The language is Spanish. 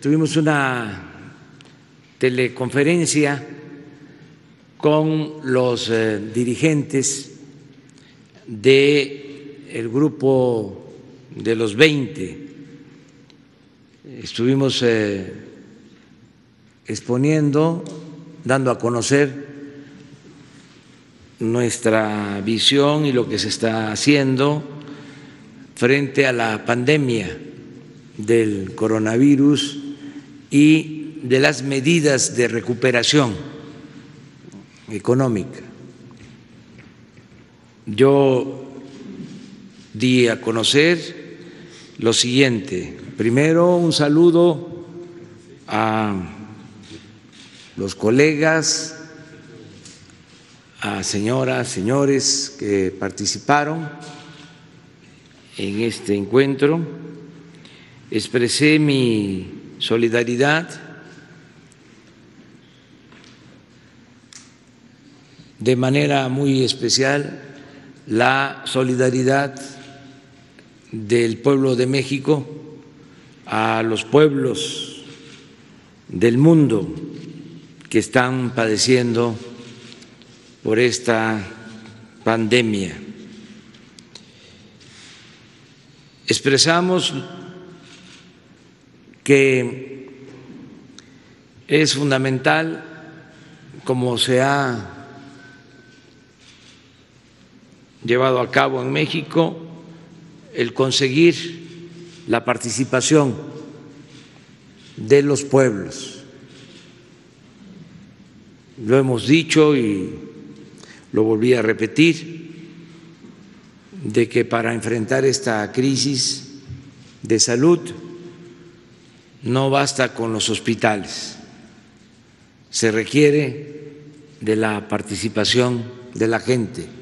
tuvimos una teleconferencia con los eh, dirigentes del el grupo de los 20. Estuvimos eh, exponiendo, dando a conocer nuestra visión y lo que se está haciendo frente a la pandemia del coronavirus y de las medidas de recuperación económica. Yo di a conocer lo siguiente. Primero, un saludo a los colegas, a señoras, señores que participaron en este encuentro. Expresé mi solidaridad de manera muy especial la solidaridad del pueblo de México a los pueblos del mundo que están padeciendo por esta pandemia. Expresamos que es fundamental, como se ha llevado a cabo en México, el conseguir la participación de los pueblos. Lo hemos dicho y lo volví a repetir, de que para enfrentar esta crisis de salud no basta con los hospitales, se requiere de la participación de la gente